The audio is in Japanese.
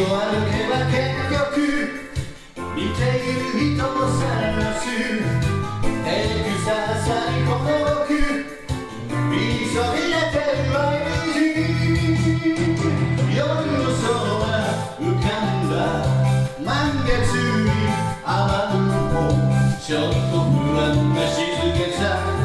を歩けば結局見ている人も探すエクササイこの僕見そびれてる毎日夜の空浮かんだ満月に雨雲ちょっと不安が静けさ